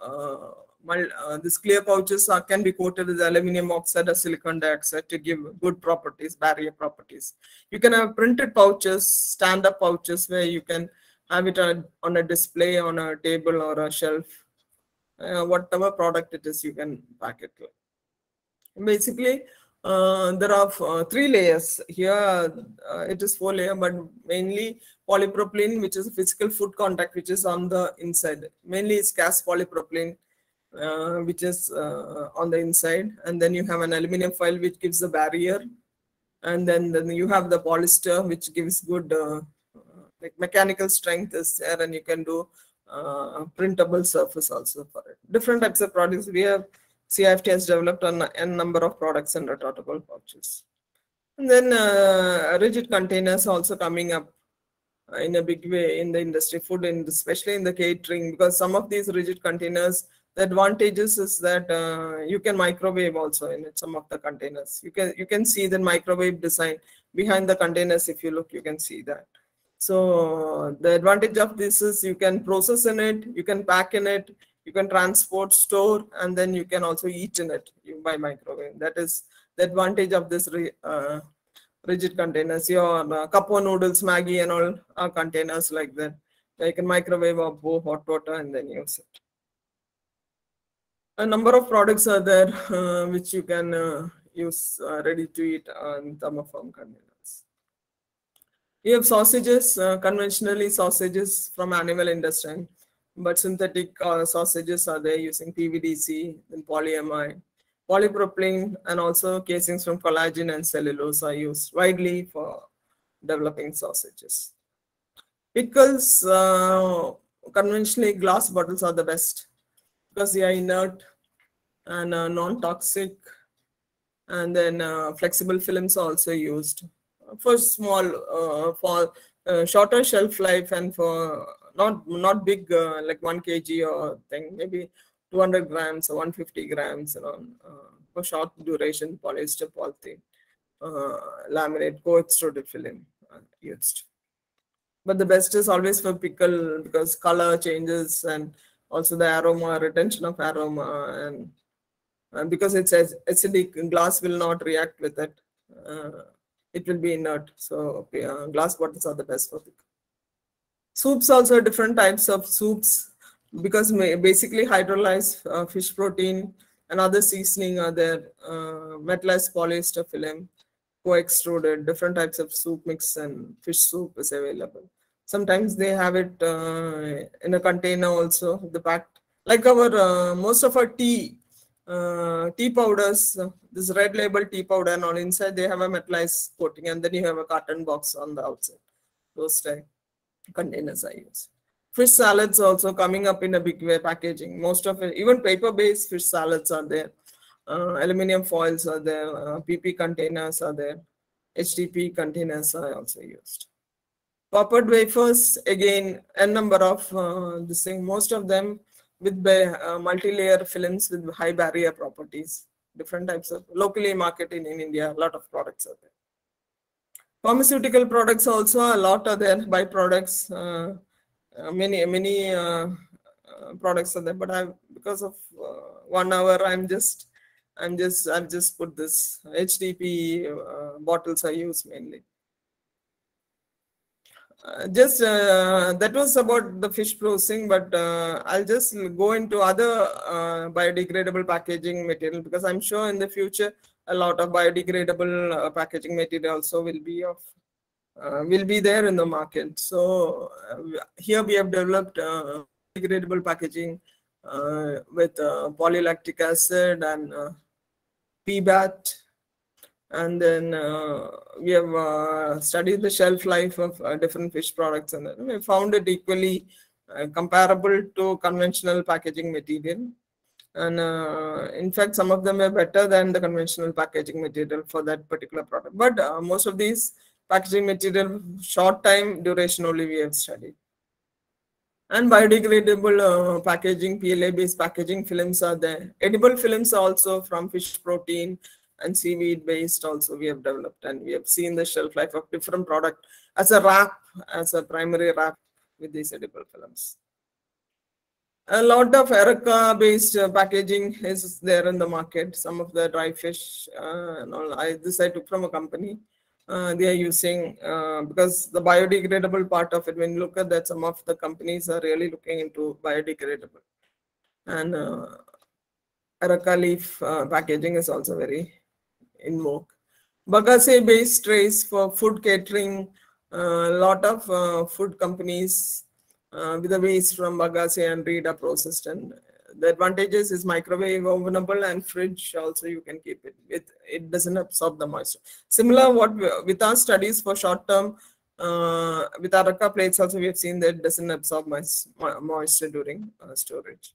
S2: uh, uh, these clear pouches are, can be coated with aluminum oxide or silicon dioxide to give good properties, barrier properties. You can have printed pouches, stand-up pouches where you can have it on, on a display on a table or a shelf. Uh, whatever product it is, you can pack it. Basically, uh, there are uh, three layers here. Uh, it is four layer, but mainly polypropylene, which is physical food contact, which is on the inside. Mainly, it's cast polypropylene uh, which is uh, on the inside and then you have an aluminum foil which gives the barrier and then, then you have the polyester which gives good like mechanical strength is there and you can do printable surface also for it different types of products we have CIFT has developed a n number of products and retortable pouches. And then uh, rigid containers also coming up in a big way in the industry food and especially in the catering because some of these rigid containers the advantages is that uh, you can microwave also in it, some of the containers. You can you can see the microwave design behind the containers if you look you can see that. So the advantage of this is you can process in it you can pack in it you can transport store and then you can also eat in it. By microwave. That is the advantage of this uh, rigid containers. Your uh, cup of noodles Maggi and all are containers like that. You can microwave or bow hot water and then use it. A number of products are there uh, which you can uh, use uh, ready to eat on thermoform containers. You have sausages, uh, conventionally sausages from animal industry, but synthetic uh, sausages are there using PVDC and polyamide. Polypropylene and also casings from collagen and cellulose are used widely for developing sausages. Pickles, uh, conventionally glass bottles are the best because they are inert and uh, non-toxic and then uh, flexible films are also used for small uh, for uh, shorter shelf life and for not not big uh, like 1 kg or thing maybe 200 grams or 150 grams you know uh, for short duration polyester polythene laminate co-extruded film used but the best is always for pickle because color changes and also the aroma retention of aroma and and because it's acidic, glass will not react with it. Uh, it will be inert. So uh, glass bottles are the best for it. Soups also different types of soups because basically hydrolyzed uh, fish protein and other seasoning are there. Uh, metallized polyester film, co-extruded, different types of soup mix and fish soup is available. Sometimes they have it uh, in a container also, the packed. Like our, uh, most of our tea uh, tea powders, this red label tea powder, and on inside they have a metallized coating, and then you have a carton box on the outside. Those type containers I use. Fish salads also coming up in a big way. Packaging most of it, even paper-based fish salads are there. Uh, aluminum foils are there. Uh, PP containers are there. HDP containers are also used. Poppered wafers again a number of uh, this thing. Most of them with uh, multi-layer films with high barrier properties. Different types of locally marketed in India. A lot of products are there. Pharmaceutical products also a lot are there. Byproducts. Uh, uh, many many uh, uh, products are there but i because of one hour i'm just i'm just i've just put this hdp bottles i use mainly uh, just uh, that was about the fish processing but uh, i'll just go into other biodegradable packaging material because i'm sure in the future a lot of biodegradable packaging material also will be of uh, will be there in the market. So uh, here we have developed uh, degradable packaging uh, with uh, polylactic acid and uh, PBAT. And then we have studied the shelf life of different fish products and we found it equally comparable to conventional packaging material and uh, in fact some of them are better than the conventional packaging material for that particular product but uh, most of these packaging material, short time duration only we have studied. And biodegradable uh, packaging, PLA-based packaging films are there. Edible films also from fish protein and seaweed-based also we have developed and we have seen the shelf life of different product as a wrap, as a primary wrap with these edible films. A lot of Areca-based uh, packaging is there in the market. Some of the dry fish uh, and all. I, this I took from a company uh, they are using uh, because the biodegradable part of it when you look at that some of the companies are really looking into biodegradable and uh, leaf uh, packaging is also very in vogue. Bagasse based trays for food catering, a uh, lot of food companies uh, with the waste from Bagasse and reed are processed and the advantages is microwave ovenable and fridge also you can keep it it it doesn't absorb the moisture. Similar what we, with our studies for short term uh, with Areca plates also we have seen that it doesn't absorb moisture during uh, storage.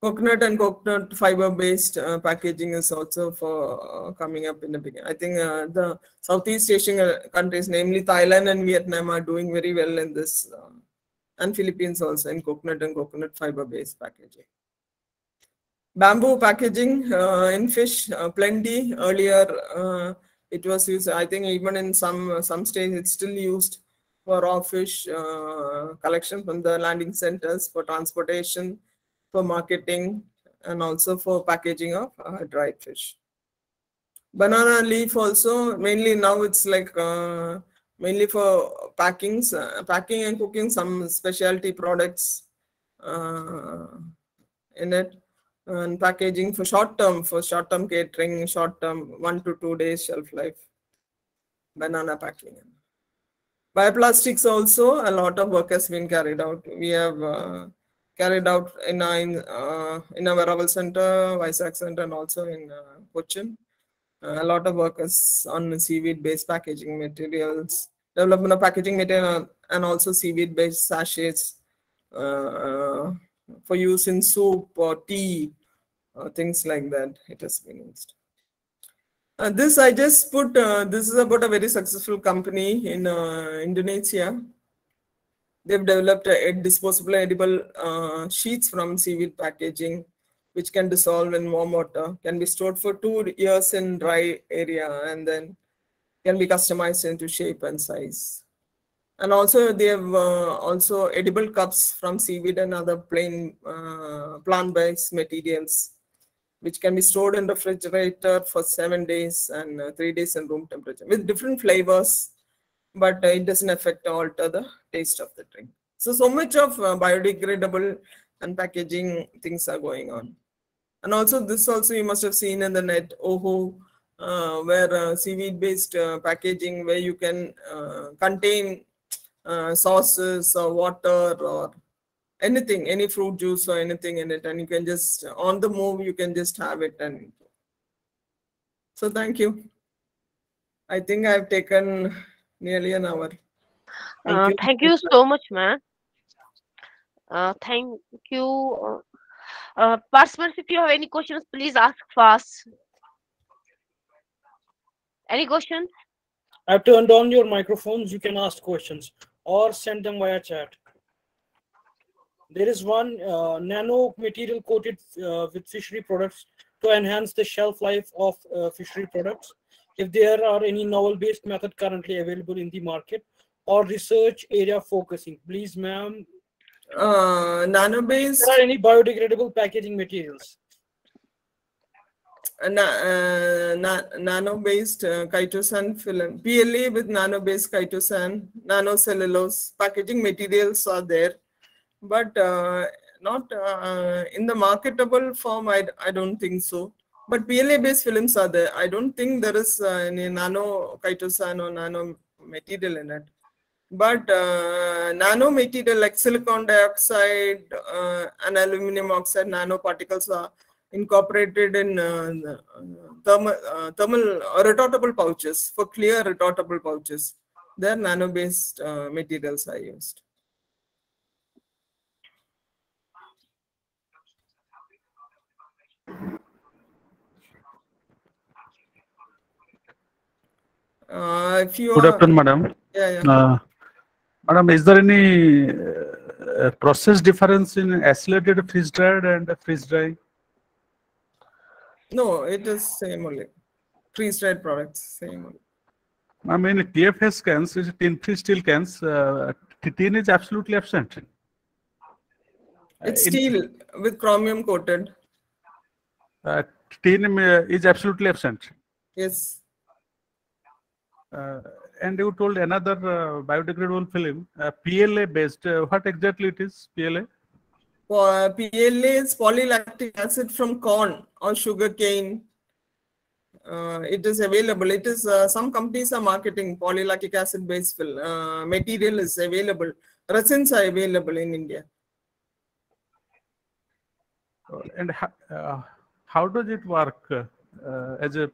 S2: Coconut and coconut fiber based uh, packaging is also for uh, coming up in the beginning. I think uh, the southeast asian countries namely thailand and vietnam are doing very well in this and Philippines also in coconut and coconut fiber based packaging. Bamboo packaging uh, in fish, uh, plenty. Earlier, uh, it was used, I think even in some some states, it's still used for raw fish uh, collection from the landing centers for transportation, for marketing, and also for packaging of uh, dried fish. Banana leaf also, mainly now it's like uh, mainly for packings, uh, packing and cooking some specialty products uh, in it and packaging for short term, for short term catering, short term, one to two days shelf life, banana packing. Bioplastics also, a lot of work has been carried out. We have uh, carried out in our, in, uh, in our Veraval Center, Vizag Center, and also in uh, Cochin a lot of work is on seaweed-based packaging materials, development of packaging material, and also seaweed-based sachets uh, for use in soup or tea, or things like that. It has been used. Uh, this I just put, uh, this is about a very successful company in uh, Indonesia. They've developed disposable edible uh, sheets from seaweed packaging which can dissolve in warm water, can be stored for two years in dry area, and then can be customized into shape and size. And also they have uh, also edible cups from seaweed and other plain uh, plant-based materials, which can be stored in refrigerator for seven days and uh, three days in room temperature with different flavors, but it doesn't affect or alter the taste of the drink. So, so much of uh, biodegradable and packaging things are going on. And also this also you must have seen in the net, Ooho, uh, where uh, seaweed based uh, packaging where you can uh, contain uh, sauces or water or anything, any fruit juice or anything in it. And you can just, on the move, you can just have it. And so thank you. I think I've taken nearly an hour.
S3: Thank, you. thank you so much, ma'am. Uh, thank you. Uh, participants, if you have any questions, please ask fast. Any questions?
S1: I've turned on your microphones. You can ask questions or send them via chat. There is one uh, nano material coated uh, with fishery products to enhance the shelf life of uh, fishery products. If there are any novel based method currently available in the market or research area focusing, please ma'am.
S2: Uh, nano based.
S1: There are any biodegradable packaging materials?
S2: uh, na, uh, na, nano-based uh, chitosan film, PLA with nano-based chitosan, nanocellulose packaging materials are there, but uh, not uh, in the marketable form. I, I don't think so. But PLA-based films are there. I don't think there is uh, any nano chitosan or nano material in it. But uh, nano material like silicon dioxide uh, and aluminum oxide nanoparticles are incorporated in uh, thermal, uh, thermal uh, retortable pouches for clear retortable pouches. They're nano-based uh, materials are used. Uh, if you
S4: Good afternoon, madam.
S2: yeah, yeah.
S4: Uh, Madam, is there any uh, process difference in accelerated freeze dried and freeze dry?
S2: no, it is same only. Freeze-dried products, same only.
S4: I mean, TFS cans, is tin-free steel cans, uh, tin is absolutely absent.
S2: It's
S4: in-
S2: steel with chromium coated.
S4: Uh, tin uh, is absolutely absent.
S2: Yes.
S4: Uh, and you told another uh, biodegradable film, uh, PLA based. Uh, what exactly it is, PLA?
S2: For PLA is polylactic acid from corn or sugar cane. Uh, it is available. It is uh, some companies are marketing polylactic acid based fill. Uh, material is available. Resins are available in India.
S4: And ho- uh, how does it work uh, as a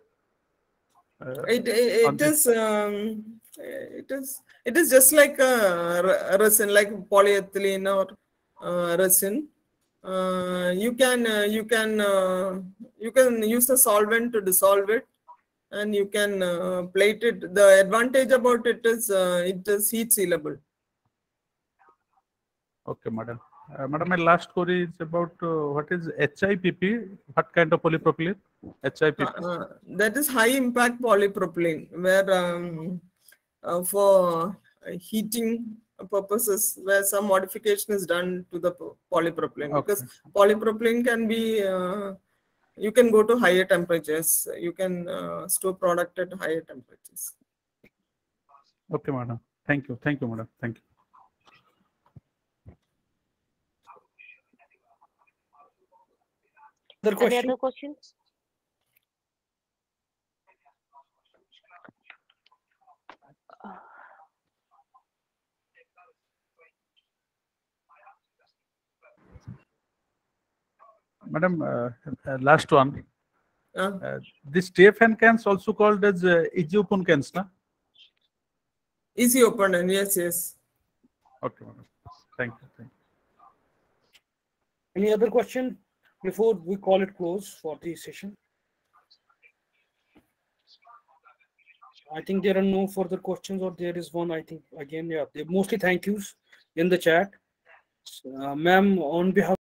S2: It it, it is um, it is it is just like a re- resin, like polyethylene or uh, resin. Uh, you can uh, you can uh, you can use a solvent to dissolve it, and you can uh, plate it. The advantage about it is uh, it is heat sealable.
S4: Okay, madam. Uh, madam, my last query is about uh, what is HIPP? What kind of polypropylene? HIPP.
S2: Uh, that is high impact polypropylene, where um, uh, for heating purposes, where some modification is done to the polypropylene.
S4: Okay.
S2: Because polypropylene can be, uh, you can go to higher temperatures. You can uh, store product at higher temperatures.
S4: Okay, madam. Thank you. Thank you, madam. Thank you.
S1: Other
S3: Any
S1: question?
S3: other questions?
S4: Madam, uh, uh, last one.
S2: Uh,
S4: Uh, this TFS cans also called as uh, easy open cans, na?
S2: easy open and yes, yes.
S4: Okay, madam. Thank you. Thank you.
S1: Any other question before we call it close for the session? I think there are no further questions or there is one, I think, again, yeah, mostly thank yous in the chat. Uh, ma'am, on behalf